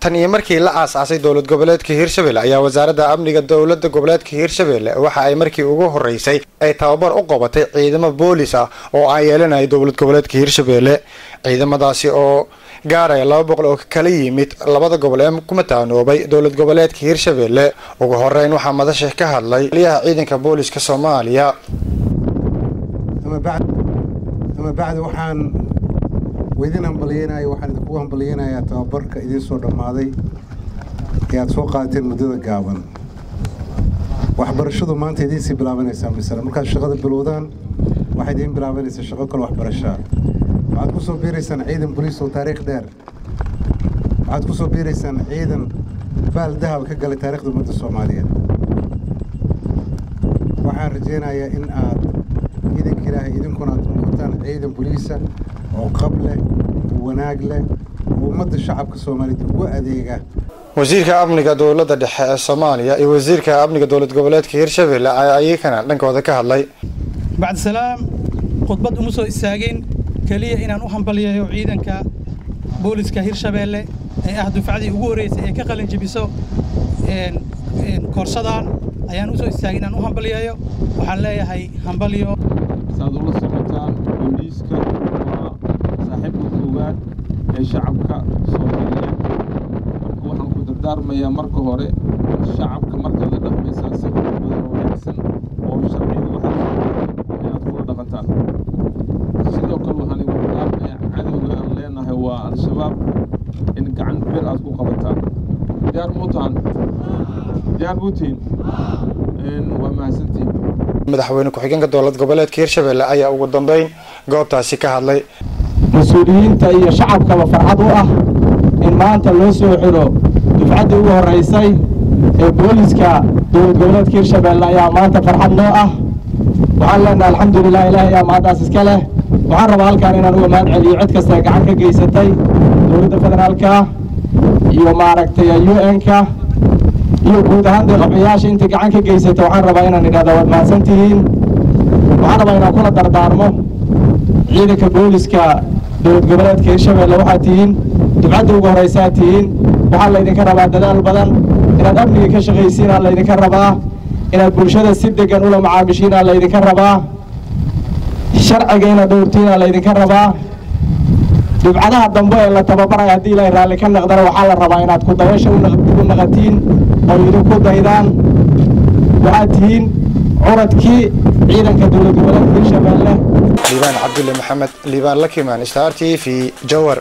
tan iyo markii la aas-aasay dowlad goboleedka hiirshabelle ayaa wasaaradda amniga dowladda goboleedka hiirshabelle waxa ay markii ugu horeysay ay tababar u qabatay ciidamo boolis ah oo ay yeelanaya dowlad goboleedka hiirshabelle ciidamadaasi oo gaaraya laba boqol oo kala yimid labada gobol ee ku mataanoobay dowlad goboleedka hiirshabelle ugu horeyn waxaa madasha ka hadlay taliyaha ciidanka booliska soomaaliya ama bacdi waxaan idinkugu hambalyeynayaa tababarka idiin soo dhammaaday ee aad soo qaadateen muddada gaaban. Waxbarashadu maanta idiinsii bilaabanaysaa misale markaad shaqada bilowdaan waxay idiin bilaabanaysaa shaqo kale waxbarashaa waxaad ku soo biiraysaan ciidan boliis oo taariikh dheer. Waxaad ku soo biiraysaan ciidan baal dahab ka galay taarikhda ummadda soomaaliyeed. Waxaan rajaynayaa in aad idinka ilaahay idinkuna aad noqotaan ciidan boliisa oo qab leh oo wanaag leh oo ummadda shacabka soomaaliyeed ugu adeega. Wasiirka amniga dowladda dhexe ee soomaaliya iyo wasiirka amniga dowlad goboleedka hiirshabelle ayaa iyakana dhankooda ka hadlay. Bacdisalaam khudbad uma soo istaagin. Keliya inaan u hambalyayo ciidanka booliska hirshabeelle ee ah dufcadii ugu horreysay ee ka qalin jebiso koorsadan ayaan u soo istaagay inaan u hambalyayo waxaan leeyahay hambalyo. Saad ula socotaan booliiska ee shacabka soomaaliyeed marka waxaan ku dardaarmayaa marka hore shacabka markaad la dhaqmaysaan si badan wanaagsan oo sharciga waxaa inaad kula dhaqantaan. Sidoo kale waxaan igu dardaarmayaa cadowga aan leenahay waa al-shabaab in gacan bir aad ku qabataan. Diyaar muutaan diyaar muutiin waa mahadsantiin. Madaxweyne ku-xigeenka dowlad goboleedka hiirshabelle ayaa ugu dambeyn goobtaasi ka hadlay mas'uuliyiinta iyo shacabkaba farxad u ah in maanta loo soo xiro dufcaddii ugu horraysay ee booliska dowlad goboleedka hiirshabelle ayaa maanta farxad noo ah. Waxaan leenahay alxamdulilah ilaah ayaa mahaddaas iska leh. Waxaan rabaa halkaan inaan uga mahad celiyo cid kasta gacan ka geysatay dowladda federaalka iyo maaragtay u n-ka iyo guud ahaan deeqaxoyaasha inta gacan ka geysata. Waxaan rabaa inaan idhahda waad mahadsan tihiin. Waxaan rabaa inaan kula dardaarmo ciidanka booliska dowlad goboleedka hiirshabelle waxaad tihiin dubcadda ugu horraysaad tihiin waxaa laydinka rabaa dadaal badan inaad amniga ka shaqaysiinaa laydinka rabaa inaad bulshada si degan ula macaamishiinaa laydinka rabaa sharciga dhowrtiinaa laydinka rabaa. Dubcadaha dambe ee la tababaraya haddii ilaahay raalli ka naqdana waxaa la rabaa inaad ku dayasha u naqatiin oo idinku daydaan. Waxaad tihiin curadkii ciidanka dowlad goboleedka hiirshabelle liibaan cabdulle maxamed liibaan lakimaan star t v jowar